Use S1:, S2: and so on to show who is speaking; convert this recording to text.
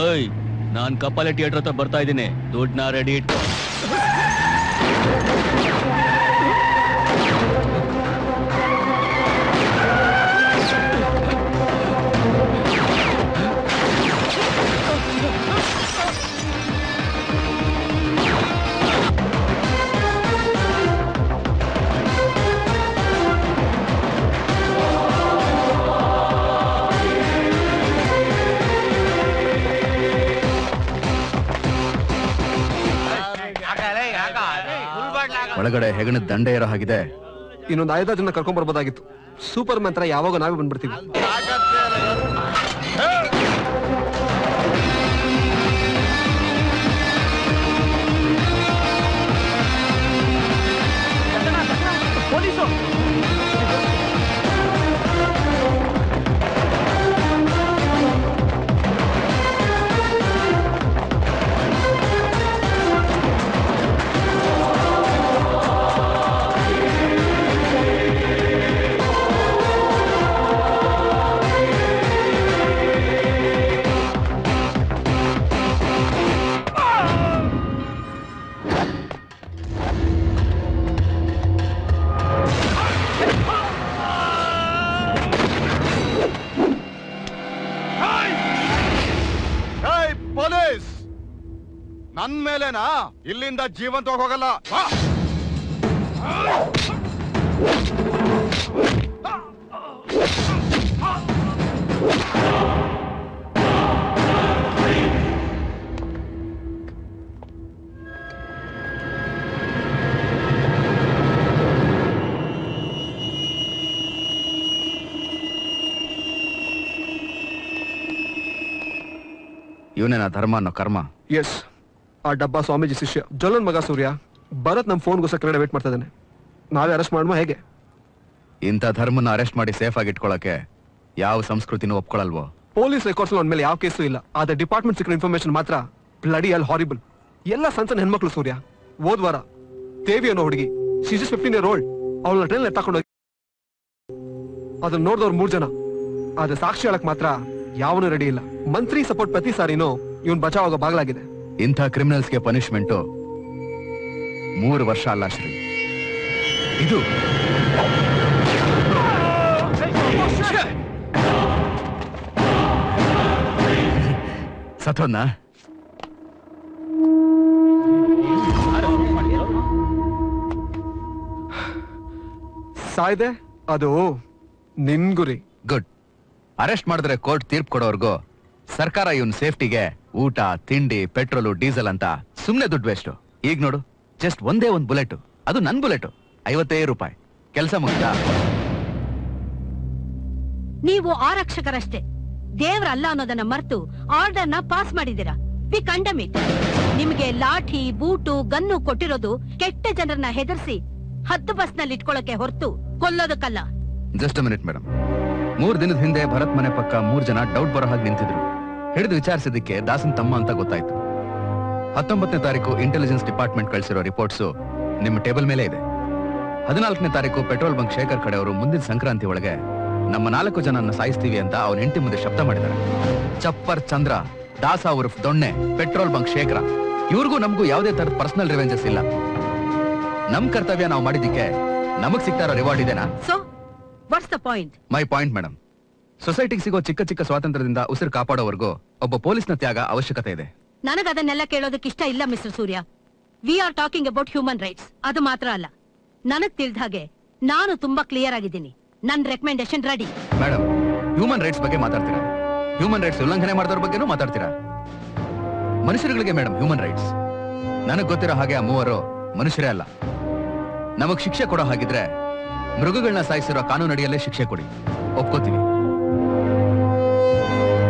S1: ಓಯ್ ನಾನ್ ಕಪ್ಪಲೆ ಥಿಯೇಟರ್ ಹತ್ರ ಬರ್ತಾ ಇದ್ದೀನಿ. ದುಡ್ಡನ್ನ ರೆಡಿ ಇಟ್ಕೋ.
S2: ಒಳಗಡೆ ಹೆಗಣದ ದಂಡೆ ಇರೋ ಹಾಗಿದೆ.
S3: ಇನ್ನೊಂದು ಐದಾರು ಜನ ಕರ್ಕೊಂಡ್ ಬರ್ಬೋದಾಗಿತ್ತು. ಸೂಪರ್ ಮ್ಯಾನ್ ಯಾವಾಗ ನಾವೇ ಬಂದ್ಬಿಡ್ತೀವಿ.
S4: ನನ್ ಮೇಲೆನಾ? ಇಲ್ಲಿಂದ ಜೀವಂತ ಹೋಗಲ್ಲ.
S2: ಇವನೇನ ಧರ್ಮ ಅನ್ನೋ ಕರ್ಮ?
S3: ಎಸ್ ಆ ಡಬ್ಬಾ ಸ್ವಾಮೀಜಿ ಶಿಷ್ಯ. ಜೊಲನ್ ಮಗ ಸೂರ್ಯ ಭರತ್ ನಮ್ ಫೋನ್ಗೋಸ್ಕರ ಕನ್ನಡ ವೇಟ್ ಮಾಡ್ತಾ ಇದ್ದಾನೆ. ನಾವೇ ಅರೆಸ್ಟ್ ಮಾಡುವ ಹೇಗೆ?
S2: ಇಂಥ ಧರ್ಮನ ಅರೆಸ್ಟ್ ಮಾಡಿ ಸೇಫ್ ಆಗಿ ಇಟ್ಕೊಳಕ್ಕೆ ಯಾವ ಸಂಸ್ಕೃತಿನೂ ಒಪ್ಕೊಳ್ಳಲ್ವೋ
S3: ಪೊಲೀಸ್ ರೆಕಾರ್ಡ್ಸ್ ಅವನ ಮೇಲೆ ಯಾವ ಕೇಸು ಇಲ್ಲ. ಆದ್ರೆ ಡಿಪಾರ್ಟ್ಮೆಂಟ್ ಸಿಕ್ಕ ಇನ್ಫಾರ್ಮೇಶನ್ ಮಾತ್ರ ಬ್ಲಡಿ ಅಲ್ ಹಾರಿಬಲ್ ಎಲ್ಲ ಸಣ್ಣ ಸಣ್ಣ ಹೆಣ್ಮಕ್ಳು ಸೂರ್ಯ. ಹೋದ್ವಾರ ದೇವಿ ಅನ್ನೋ ಹುಡುಗಿ ಸಿಜಸ್ ಫಿಫ್ಟೀನ್ ಇಯರ್ ಓಲ್ಡ್ ಅವಳ ಟ್ರೈನ್ ತಕೊಂಡೋಗಿ ಹೋಗಿ ಅದನ್ನ ನೋಡಿದವ್ರು ಮೂರ್ ಜನ. ಆದ್ರೆ ಸಾಕ್ಷಿ ಹೇಳಕ್ ಮಾತ್ರ ಯಾವನು ರೆಡಿ ಇಲ್ಲ. ಮಂತ್ರಿ ಸಪೋರ್ಟ್ ಪ್ರತಿ ಸಾರಿನೂ ಇವನ್ ಬಚಾವಾಗ ಆಗೋ ಬಾಗ್ಲಾಗಿದೆ.
S2: ಇಂಥ ಕ್ರಿಮಿನಲ್ಸ್ಗೆ ಪನಿಷ್ಮೆಂಟು ಮೂರು ವರ್ಷ ಅಲ್ಲ ಶ್ರೀ. ಇದು ಸತ್ವನ್ನ?
S3: ಸಾಯ್ದೆ ಅದು ನಿನ್ ಗುರಿ.
S2: ಗುಡ್. ಅರೆಸ್ಟ್ ಮಾಡಿದ್ರೆ ಕೋರ್ಟ್ ತೀರ್ಪು ಕೊಡೋರ್ಗು ಸರ್ಕಾರ ಇವನ್ ಸೇಫ್ಟಿಗೆ ಊಟ ತಿಂಡಿ ಪೆಟ್ರೋಲು ಡೀಸೆಲ್ ಅಂತ ಸುಮ್ನೆ ದುಡ್ಡು ವೇಸ್ಟ್ ಈಗ ನೋಡು ಜಸ್ಟ್ ಒಂದೇ ಒಂದ್ ಬುಲೆಟ್. ಅದು ನನ್ ಬುಲೆಟ್. ಐವತ್ತೈದು ರೂಪಾಯಿ. ಕೆಲಸ ಮುಗಿದ
S5: ನೀವು ಆರಕ್ಷಕರಷ್ಟೇ. ದೇವ್ರಲ್ಲ ಅನ್ನೋದನ್ನ ಮರೆತು ಆರ್ಡರ್ನ ಪಾಸ್ ಮಾಡಿದ್ದೀರಾ? ವಿ ಕಂಡಮ್ ಇಟ್ ನಿಮ್ಗೆ ಲಾಠಿ ಬೂಟು ಗನ್ನು ಕೊಟ್ಟಿರೋದು ಕೆಟ್ಟ ಜನರನ್ನ ಹೆದರ್ಸಿ ಹತ್ತು ಬಸ್ನಲ್ಲಿ ಇಟ್ಕೊಳ್ಳಕ್ಕೆ ಹೊರತು ಕೊಲ್ಲೋದಕ್ಕಲ್ಲ.
S2: ಜಸ್ಟ್ ಮಿನಿಟ್ ಮೇಡಮ್ ಮೂರ್ ದಿನದ ಹಿಂದೆ ಭರತ್ ಮನೆ ಪಕ್ಕ ಮೂರ್ ಜನ ಡೌಟ್ ಬರೋ ಹಾಗೆ ನಿಂತಿದ್ರು. ಹಿಡಿದು ವಿಚಾರಿಸಿದಕ್ಕೆ ದಾಸನ್ ತಮ್ಮ ಅಂತ ಗೊತ್ತಾಯ್ತು. ಹತ್ತೊಂಬತ್ತನೇ ತಾರೀಕು ಇಂಟೆಲಿಜೆನ್ಸ್ ಡಿಪಾರ್ಟ್ಮೆಂಟ್ ಕಳಿಸಿರೋ ರಿಪೋರ್ಟ್ಸ್ ನಿಮ್ಮ ಟೇಬಲ್ ಮೇಲೆ ಇದೆ. ಹದಿನಾಲ್ಕನೇ ತಾರೀಕು ಪೆಟ್ರೋಲ್ ಬಂಕ್ ಶೇಖರ್ ಕಡೆ ಅವರು ಮುಂದಿನ ಸಂಕ್ರಾಂತಿ ಒಳಗೆ ನಮ್ಮ ನಾಲ್ಕು ಜನನ್ನ ಸಾಯಿಸ್ತೀವಿ ಅಂತ ಅವನ ಹೆಂಡತಿ ಮುಂದೆ ಶಬ್ದ ಮಾಡಿದ್ದಾರೆ ಚಪ್ಪರ್ ಚಂದ್ರ, ದಾಸ ಉರ್ಫ್ ದೊಣ್ಣೆ ಪೆಟ್ರೋಲ್ ಬಂಕ್ ಶೇಖರ. ಇವ್ರಿಗೂ ನಮಗೂ ಯಾವುದೇ ತರದ ಪರ್ಸನಲ್ ರಿವೆಂಜಸ್ ಇಲ್ಲ. ನಮ್ ಕರ್ತವ್ಯ ನಾವು ಮಾಡಿದಕ್ಕೆ ನಮಗ್ ಸಿಗ್ತಾ ಇರೋ ರಿವಾರ್ಡ್ ಇದೆನಾ?
S5: What's the point
S2: my point madam ಸೊಸೈಟಿಗೆ ಸಿಗೋ ಚಿಕ್ಕ ಚಿಕ್ಕ ಸ್ವಾತಂತ್ರ್ಯದಿಂದ ಉಸಿರು ಕಾಪಾಡೋವರೆಗೂ ಒಬ್ಬ ಪೊಲೀಸ್ನ ತ್ಯಾಗ ಅವಶ್ಯಕತೆ ಇದೆ.
S5: ನನಗೆ ಅದನ್ನೆಲ್ಲ ಕೇಳೋದಕ್ಕೆ ಇಷ್ಟ ಇಲ್ಲ mister Surya. We are talking about human rights ಅದು ಮಾತ್ರ ಅಲ್ಲ. ನನಗ್ ತಿಳಿದ ಹಾಗೆ ನಾನು ತುಂಬಾ ಕ್ಲಿಯರ್ ಆಗಿದ್ದೀನಿ. ನನ್ recommendation ready
S2: madam human rights ಬಗ್ಗೆ ಮಾತಾಡ್ತೀರಾ? ಹ್ಯೂಮನ್ ರೈಟ್ಸ್ ಉಲ್ಲಂಘನೆ ಮಾಡಿದವ್ರ ಬಗ್ಗೆನೂ ಮಾತಾಡ್ತೀರಾ? ಮನುಷ್ಯರುಗಳಿಗೆ ಮೇಡಮ್ ಹ್ಯೂಮನ್ ರೈಟ್ಸ್ ನನಗ್ ಗೊತ್ತಿರೋ ಹಾಗೆ ಆ ಮೂವರು ಮನುಷ್ಯರೇ ಅಲ್ಲ. ನಮಗ್ ಶಿಕ್ಷೆ ಕೊಡೋ ಹಾಗಿದ್ರೆ ಮೃಗಗಳನ್ನ ಸಾಯಿಸಿರೋ ಕಾನೂನಡಿಯಲ್ಲೇ ಶಿಕ್ಷೆ ಕೊಡಿ. ಒಪ್ಕೋತೀವಿ